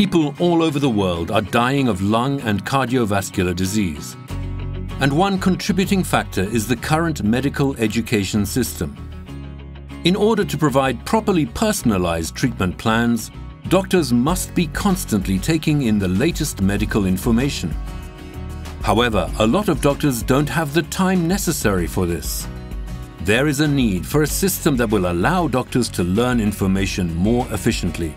People all over the world are dying of lung and cardiovascular disease. And one contributing factor is the current medical education system. In order to provide properly personalized treatment plans, doctors must be constantly taking in the latest medical information. However, a lot of doctors don't have the time necessary for this. There is a need for a system that will allow doctors to learn information more efficiently,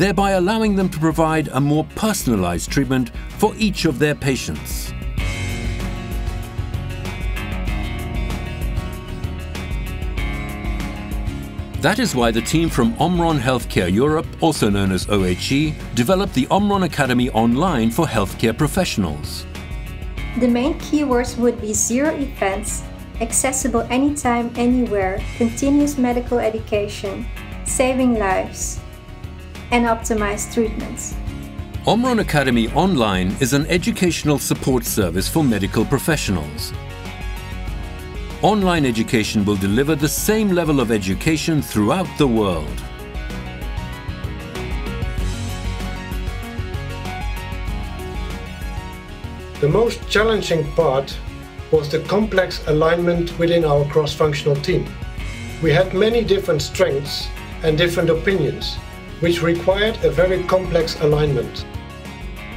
thereby allowing them to provide a more personalized treatment for each of their patients. That is why the team from Omron Healthcare Europe, also known as OHE, developed the Omron Academy online for healthcare professionals. The main keywords would be zero events, accessible anytime, anywhere, continuous medical education, saving lives, and optimized treatments. Omron Academy Online is an educational support service for medical professionals online education will deliver the same level of education throughout the world. The most challenging part was the complex alignment within our cross-functional team. We had many different strengths and different opinions, which required a very complex alignment.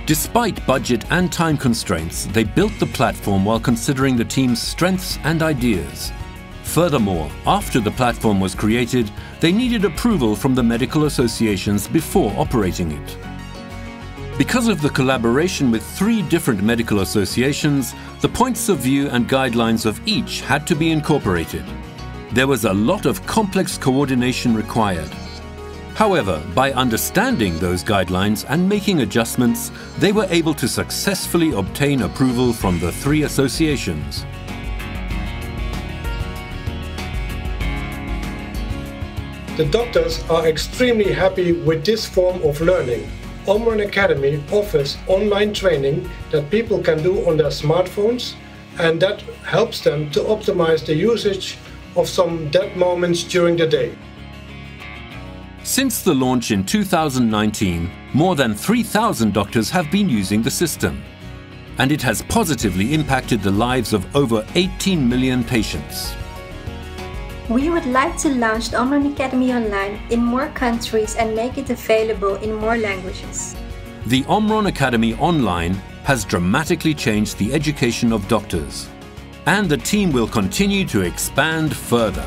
Despite budget and time constraints, they built the platform while considering the team's strengths and ideas. Furthermore, after the platform was created, they needed approval from the medical associations before operating it. Because of the collaboration with three different medical associations, the points of view and guidelines of each had to be incorporated. There was a lot of complex coordination required. However, by understanding those guidelines and making adjustments, they were able to successfully obtain approval from the three associations. The doctors are extremely happy with this form of learning. Omron Academy offers online training that people can do on their smartphones and that helps them to optimize the usage of some dead moments during the day. Since the launch in 2019, more than 3,000 doctors have been using the system. And it has positively impacted the lives of over 18 million patients. We would like to launch the Omron Academy online in more countries and make it available in more languages. The Omron Academy online has dramatically changed the education of doctors. And the team will continue to expand further.